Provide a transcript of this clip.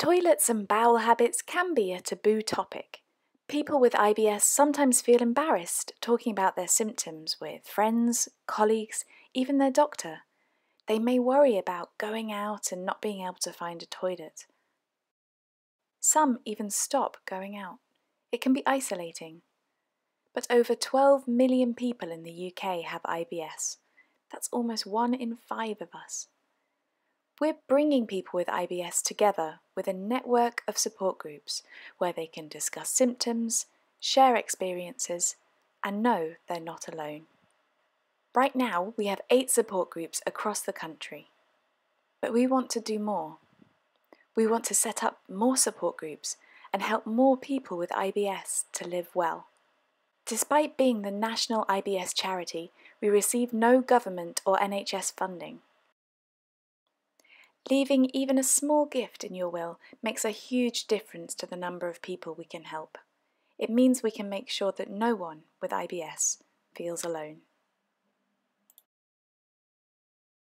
Toilets and bowel habits can be a taboo topic. People with IBS sometimes feel embarrassed talking about their symptoms with friends, colleagues, even their doctor. They may worry about going out and not being able to find a toilet. Some even stop going out. It can be isolating. But over 12 million people in the UK have IBS. That's almost one in five of us. We're bringing people with IBS together with a network of support groups where they can discuss symptoms, share experiences, and know they're not alone. Right now, we have eight support groups across the country. But we want to do more. We want to set up more support groups and help more people with IBS to live well. Despite being the national IBS charity, we receive no government or NHS funding. Leaving even a small gift in your will makes a huge difference to the number of people we can help. It means we can make sure that no one with IBS feels alone.